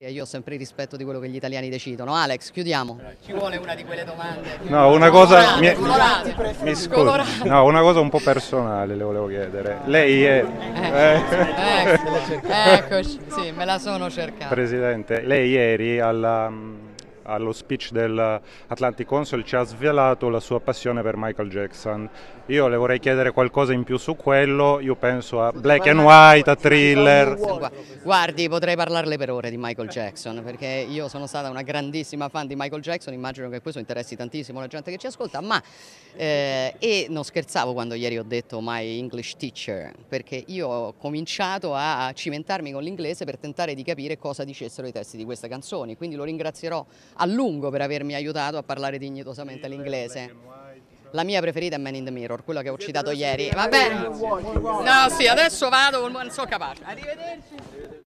Io ho sempre il rispetto di quello che gli italiani decidono. Alex, chiudiamo. Ci vuole una di quelle domande. No, una cosa, mi- mi scusi, no, una cosa un po' personale le volevo chiedere. Lei è, eh, Ecco, eccoci, sì, me la sono cercata. Presidente, lei ieri alla- allo speech dell'Atlantic Council ci ha svelato la sua passione per Michael Jackson. Io le vorrei chiedere qualcosa in più su quello, io penso a Black and White, a Thriller. Gua- Guardi, potrei parlarle per ore di Michael Jackson, perché io sono stata una grandissima fan di Michael Jackson, immagino che questo interessi tantissimo la gente che ci ascolta, ma eh, e non scherzavo quando ieri ho detto my English teacher, perché io ho cominciato a cimentarmi con l'inglese per tentare di capire cosa dicessero i testi di queste canzoni, quindi lo ringrazierò a lungo per avermi aiutato a parlare dignitosamente l'inglese. La mia preferita è Man in the Mirror, quella che ho citato ieri. Va bene? No, sì, adesso vado, non sono capace. Arrivederci.